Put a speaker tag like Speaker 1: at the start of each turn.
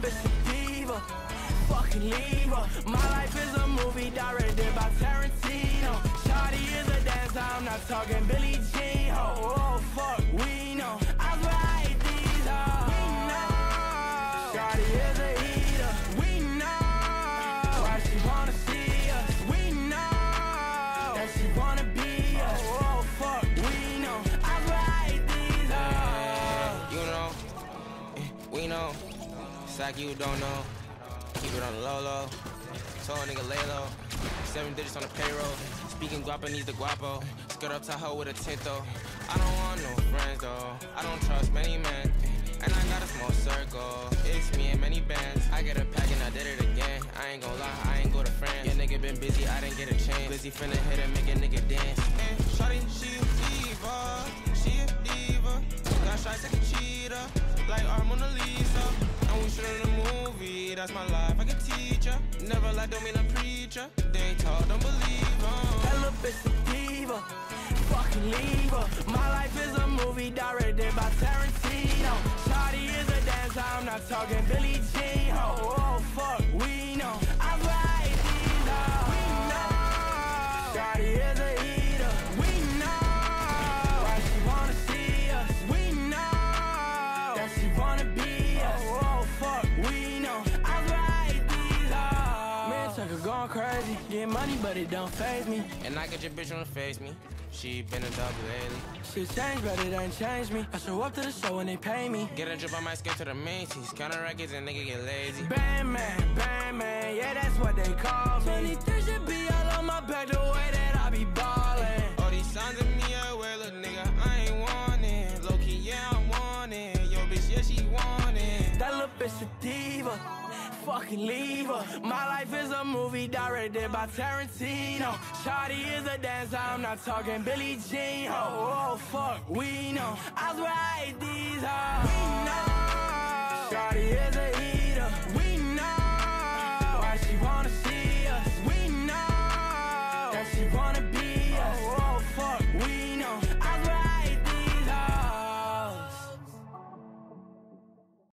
Speaker 1: bitch a diva. Fucking leave her. My life is a movie directed by Tarantino. Shawty is a dancer, I'm not talking Billie Jean. Oh, oh fuck, we know. I I these hoes. We know. Shawty is a
Speaker 2: Like you don't know. Keep it on the low low. Told nigga lay low. Seven digits on the payroll. Speaking Guapanese the guapo. Skirt up Tahoe with a tinto. I don't want no friends though. I don't trust many men. And I got a small circle. It's me and many bands. I get a pack and I did it again. I ain't gon' lie, I ain't go to France. Your nigga been busy, I didn't get a chance. Busy finna hit and make a nigga dance. And shawty, she diva. She That's my life, I can teach ya. Never lie, don't mean a preacher. They talk, don't believe 'em. That
Speaker 1: little bitch a diva. Fucking leave her. My life is a movie directed by Tarantino. Shawty is a dancer, I'm not talking Billie crazy. Get money, but it don't phase me.
Speaker 2: And I get your bitch on the face me. She been a dog lately.
Speaker 1: Shit changed, but it ain't changed me. I show up to the show and they pay me.
Speaker 2: Get a drip, on my skip to the Macy's. Counter records and nigga get lazy.
Speaker 1: Bang man, bang man, yeah, that's what they call me. 23 should be all on my back the way that I be ballin'.
Speaker 2: All these signs of me everywhere, look nigga, I ain't want it. Low key, yeah, I want it. Yo, bitch, yeah, she want it.
Speaker 1: That little bitch a diva fucking leave her. My life is a movie directed by Tarantino. Shawty is a dancer, I'm not talking Billie Jean. Oh, oh fuck, we know. I swear I hate these hoes. We know. Shawty is a eater. We know why she wanna see us. We know that she wanna be us. Oh, oh fuck, we know. I